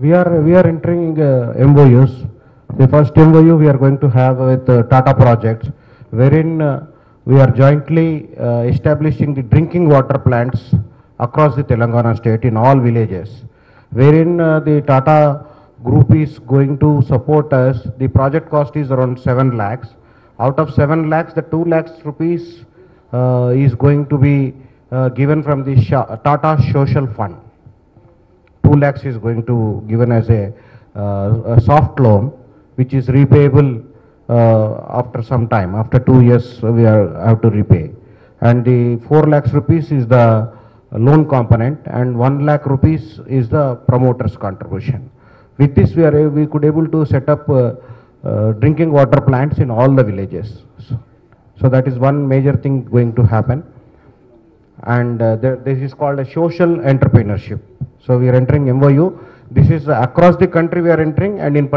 We are, we are entering uh, MOUs. The first MOU we are going to have with uh, Tata Projects, wherein uh, we are jointly uh, establishing the drinking water plants across the Telangana state in all villages, wherein uh, the Tata group is going to support us. The project cost is around 7 lakhs. Out of 7 lakhs, the 2 lakhs rupees uh, is going to be uh, given from the Tata Social Fund. 2 lakhs is going to given as a, uh, a soft loan which is repayable uh, after some time after 2 years we are have to repay. And the 4 lakhs rupees is the loan component and 1 lakh rupees is the promoter's contribution. With this we are we could able to set up uh, uh, drinking water plants in all the villages. So, so that is one major thing going to happen. And uh, there, this is called a social entrepreneurship. So we are entering MOU. This is across the country we are entering and in particular